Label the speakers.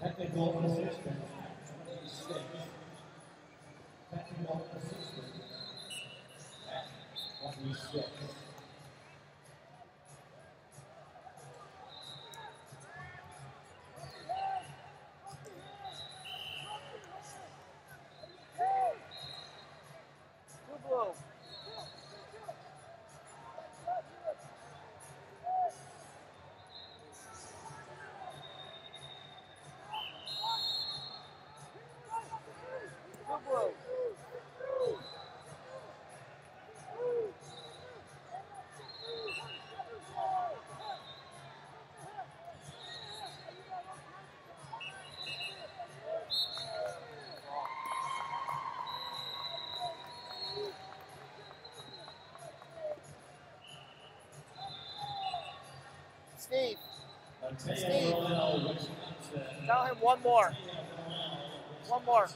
Speaker 1: Second ball assistant, 26. Second ball
Speaker 2: Steve,
Speaker 1: Royal, Westminster.
Speaker 2: tell him one more. One more.